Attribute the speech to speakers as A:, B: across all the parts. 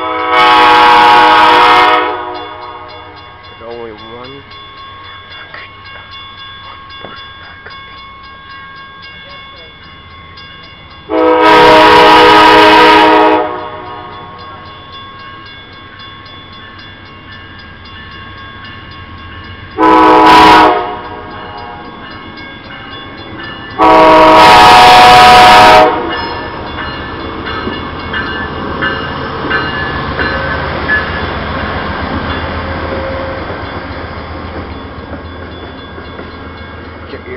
A: There's only one Who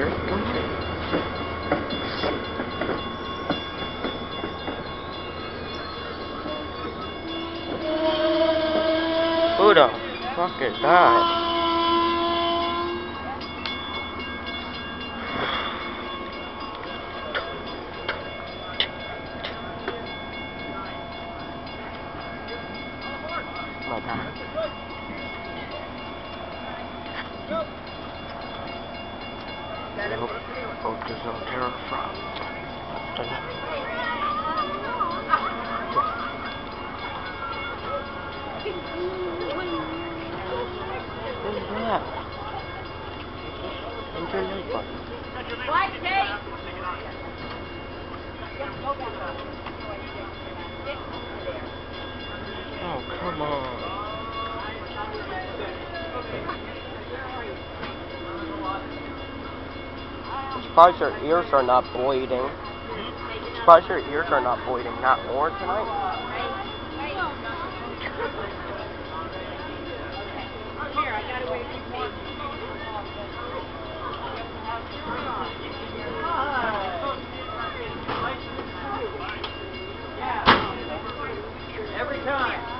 A: the fuck is that? My. There's no terror from. What is that? Enter link button. White tape. Oh, come on surprised your ears are not bleeding. I'm surprised your ears are not bleeding. Not more tonight. Every time.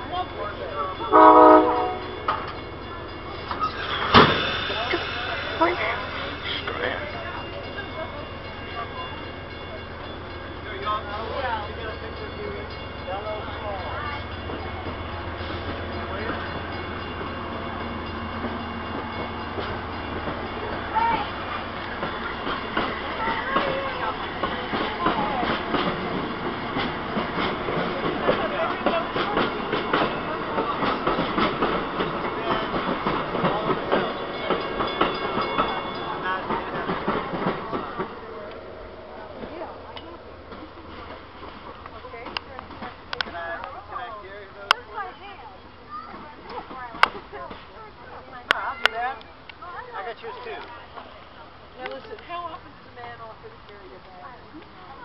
A: Long Island. Yeah. We got a picture of you in Bellows Falls. pictures too. Now listen, how often does a man offer to carry a bag?